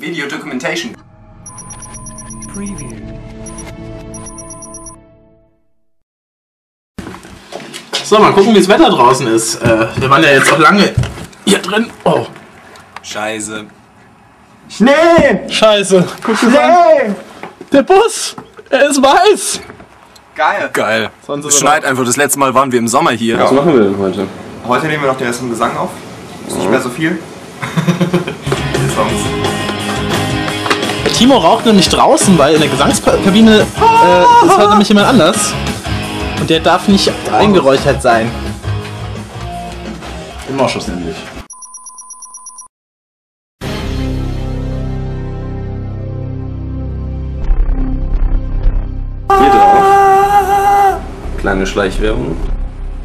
Video Documentation. So, mal gucken, wie das Wetter draußen ist. Äh, wir waren ja jetzt auch lange hier drin. Oh, Scheiße. Schnee! scheiße. Guck an. Schnee! Der Bus, er ist weiß. Geil. Geil. Sonst Es schneit einfach. Das letzte Mal waren wir im Sommer hier. Was machen wir denn heute? Heute nehmen wir noch den vom Gesang auf. Ist nicht mehr so viel. Songs. Timo raucht nämlich draußen, weil in der Gesangskabine äh, ist halt nämlich jemand anders. Und der darf nicht eingeräuchert sein. Im Ausschuss nämlich. Hier drauf. Kleine Schleichwerbung.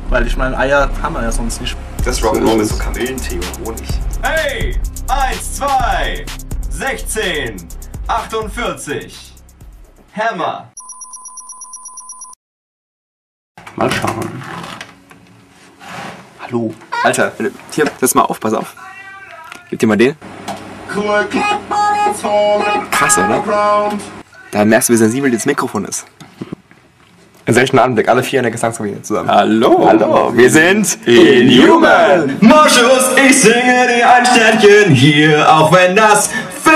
Weil ich meine, Eier haben wir ja sonst nicht. Das Rock'n'Roll mit so Kamillentee und Honig. Hey! 1, 2, 16, 48. Hammer! Mal schauen. Hallo. Alter, hier, pass mal auf, pass auf. Gib dir mal den. Krass, oder? Da merkst du, wie sensibel das Mikrofon ist. Ein seltener Anblick, alle vier in der Gesangskabine zusammen. Hallo. Hallo, wir sind Inhuman. Moschus, ich singe dir ein Sternchen hier, auch wenn das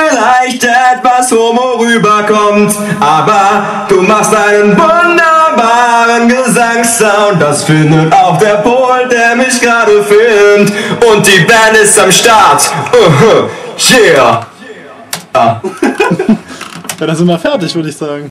vielleicht etwas homo rüberkommt. Aber du machst einen wunderbaren Gesangssound, das findet auch der Pol, der mich gerade filmt. Und die Band ist am Start. Uh, yeah! Ja, dann sind wir fertig, würde ich sagen.